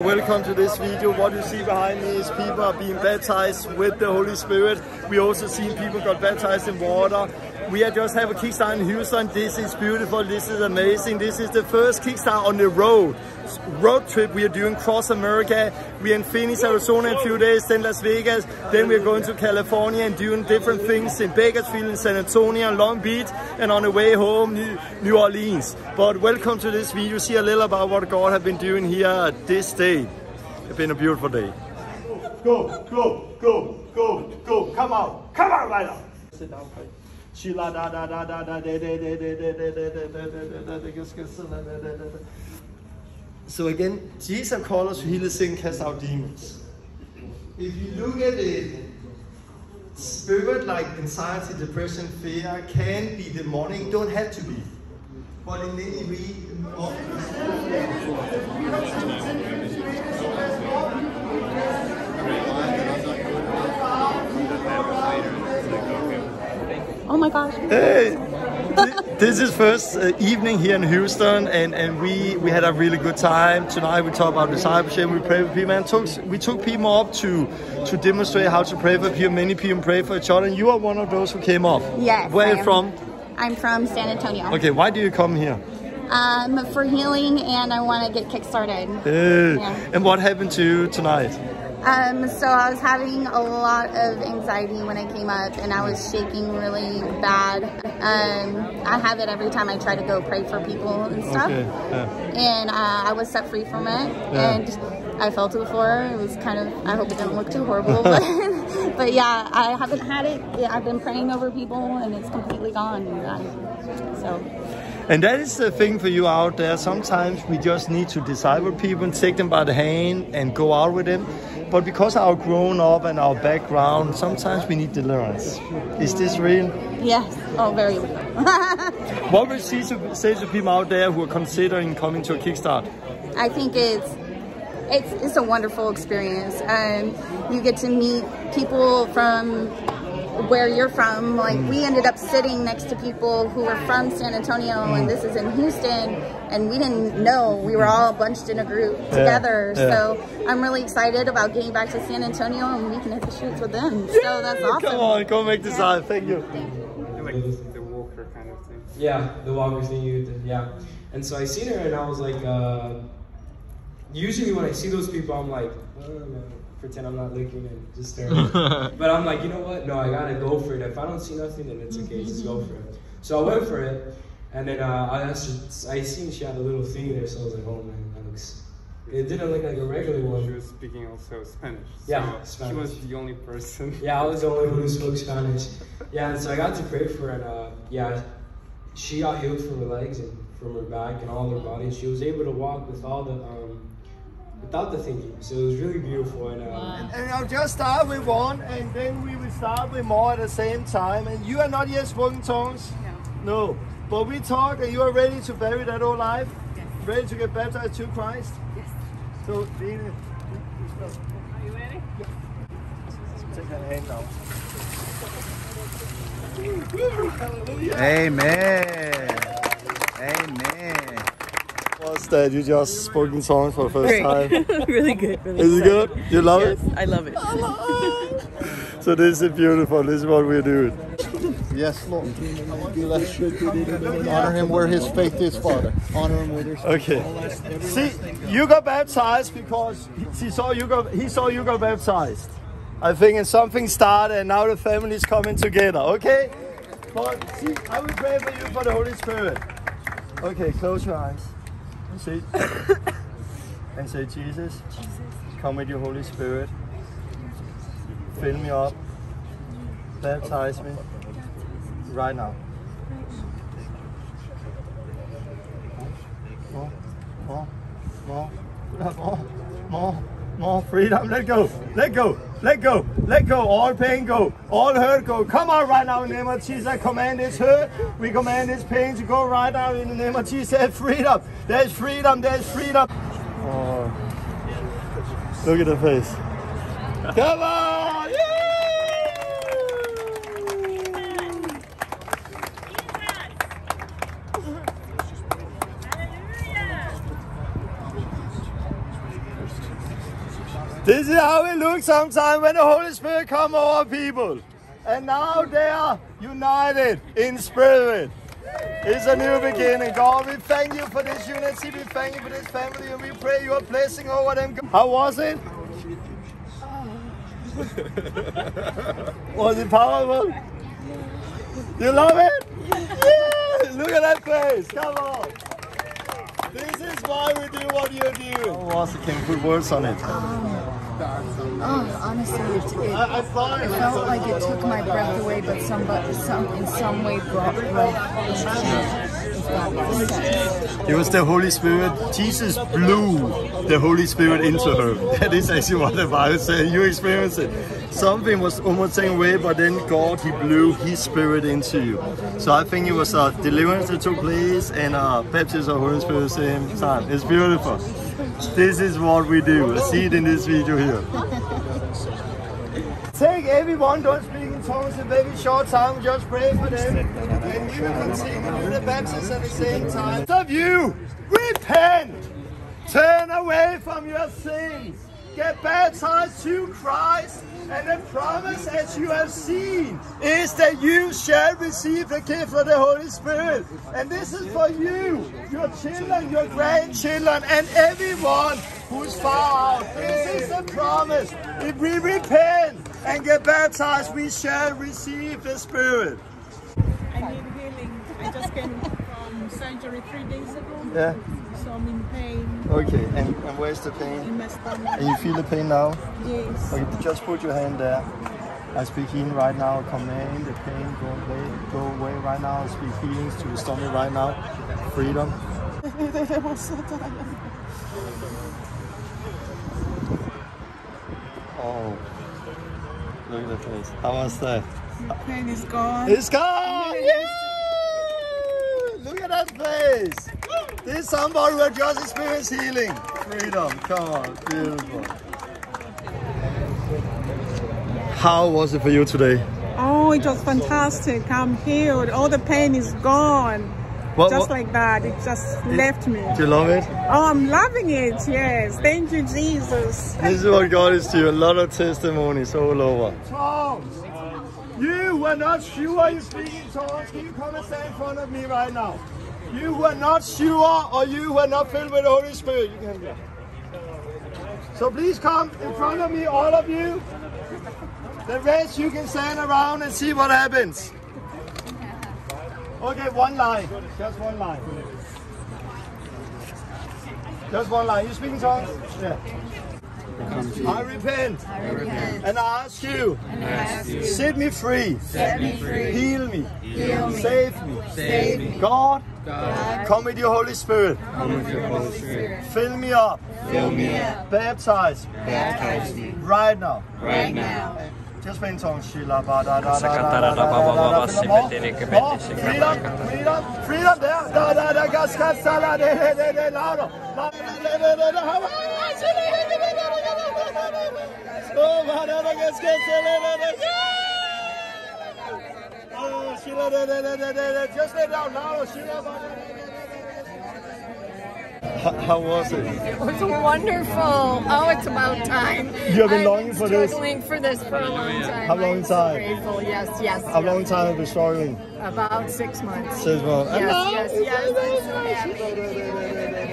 Welcome to this video. What you see behind me is people are being baptized with the Holy Spirit. We also see people got baptized in water. We are just have a Kickstart in Houston. This is beautiful. This is amazing. This is the first Kickstart on the road. Road trip we are doing cross America. We are in Phoenix, Arizona in a few days, then Las Vegas. Then we are going to California and doing different things in Bakersfield, in San Antonio, Long Beach, and on the way home, New, New Orleans. But welcome to this video. See a little about what God has been doing here this day. It's been a beautiful day. Go, go, go, go, go. Come out. Come out right now. Sit down, please. Sheila da da da da da da da da da da da da da da So again, Jesus calls us to heal the sick, cast out demons. If you look at it, spirit like anxiety, depression, fear can be demonic, don't have to be. But in many we Oh my gosh. Hey, this is first uh, evening here in Houston, and, and we, we had a really good time. Tonight we talk about discipleship, we pray for people, and took, we took people up to to demonstrate how to pray for people. Many people pray for each other, and you are one of those who came up. Yes. Where are you from? I'm from San Antonio. Okay, why do you come here? Um, for healing, and I want to get kickstarted. Hey. Yeah. And what happened to you tonight? Um, so I was having a lot of anxiety when I came up, and I was shaking really bad. Um, I have it every time I try to go pray for people and stuff. Okay. yeah. And uh, I was set free from it, Yeah. and I fell to the floor. It was kind of. I hope it didn't look too horrible, but, but yeah, I haven't had it. Yeah, I've been praying over people, and it's completely gone. So. And that is the thing for you out there. Sometimes we just need to disciple people and take them by the hand and go out with them. But because our grown up and our background, sometimes we need deliverance. Is this real? Yes. Oh, very real. What would you say to, say to people out there who are considering coming to a Kickstart? I think it's it's it's a wonderful experience. Um, you get to meet people from where you're from. Like we ended up sitting next to people who were from San Antonio, and this is in Houston, and we didn't know we were all bunched in a group together. yeah. So I'm really excited about getting back to San Antonio, and we can hit the streets with them. So that's awesome. Come on, go make this out. Thank you. like the walker kind of thing. Yeah, the walker thing you did, yeah. And so I seen her and I was like, uh, usually when I see those people, I'm like, oh, no, pretend I'm not looking and just stare. but I'm like, you know what? No, I gotta go for it. If I don't see nothing, then it's okay. Just go for it. So I went for it, and then uh, I asked I seen she had a little thing there, so I was like, oh man, that looks. It didn't look like a regular one. She was speaking also Spanish. Yeah, Spanish. She was the only person. Yeah, I was the only one who spoke Spanish. Yeah, and so I got to pray for her, and uh, yeah, she got healed from her legs and from her back and all her body. She was able to walk with all the um, without the thinking. So it was really beautiful, and uh, And I'll just start with one, and then we will start with more at the same time. And you are not yet spoken tongues? No. No. But we talk, and you are ready to bury that old life? Yes. Ready to get baptized to Christ? Yes. So, Lene, Are you ready? take her hand now. Amen. Amen. Was that you just spoke in song for the first time? really good. Really Is it good? You love Yes, I love it. it? So this is beautiful. This is what we're doing. Yes, Lord. Let's honor him where his faith is, Father. Honor him with his Okay. See, you got baptized because he saw you got he saw you got baptized. I think and something started and now the family's coming together, okay? But see, I will pray for you for the Holy Spirit. Okay, close your eyes. And say and say, Jesus, come with your Holy Spirit. Fill me up. Baptize me right now. More, more, more, more, more, more freedom. Let go, let go, let go, let go. All pain go, all hurt go. Come on right now in the name of Jesus. I command this hurt. We command this pain to go right now in the name of Jesus. Freedom. There's freedom. There's freedom. Oh, look at the face. Come on! This is how it looks sometimes when the Holy Spirit come over people. And now they are united in spirit. It's a new beginning. God, we thank you for this unity. We thank you for this family. And we pray your blessing over them. How was it? was it powerful? You love it? Yeah! Look at that face. Come on. This is why we do what you're doing. How was it? Can you put words on it? Oh, honestly, it, it, I, I thought it felt like it took my breath away, but some, but some, in some way brought life. If that makes sense. It was the Holy Spirit. Jesus blew the Holy Spirit into her. That is actually what the Bible says. You experience it. Something was almost taken way, but then God, He blew His Spirit into you. So I think it was a deliverance that took place and a baptism of the Holy Spirit at the same time. It's beautiful. This is what we do. I see it in this video here. Take everyone, don't speak in tongues a very short time, just pray for them. And will continue with the baptism at the same time. Of you, repent! Turn away from your sins. Get baptized to Christ. And the promise, as you have seen, is that you shall receive the gift of the Holy Spirit. And this is for you, your children, your grandchildren, and everyone who's far out. This is the promise. If we repent and get baptized, we shall receive the Spirit. I need healing. I just came from surgery three days ago, Yeah. so I'm in pain Okay. And, and where's the in pain? my stomach. And you feel the pain now? Yes. Okay, just put your hand there. I speak healing right now. Command the pain go away, go away right now. I speak healings to the stomach right now. Freedom. Oh, look at the face. How was that? The pain is gone. It's gone! Yeah! Look at that face! This is somebody who just experienced healing. Freedom. Come on. Beautiful. How was it for you today? Oh, it was fantastic. I'm healed. All the pain is gone. What, Just what- like that. It just left me. do you love it? Oh, I'm loving it. Yes. Thank you, Jesus. This is what God is to you. A lot of testimonies all over. Tongues. You were not sure you speak in tongues, can you come and stand in front of me right now? You who are not sure or you who are not filled with the Holy Spirit, you can. So please come in front of me, all of you. The rest you can stand around and see what happens. Okay, one line. Just one line. Just one line. You speaking tongues? Yeah. I repent. I repent. And I ask you, set me free. Heal me. Save me. God, Come with your Holy Spirit. Fill me up. Baptize me. Right now. Right now. Just been song Sheila Bada da da da da Freedom, freedom, freedom there. Da da da. Just lay down. How was it? It was wonderful. Oh, it's about time. You have been I've longing for this? Struggling for this for a long time. How long I'm so time? grateful. Yes, yes. How long time have you been struggling? About six months. Says well. Yes, yes, yes. I'm so happy.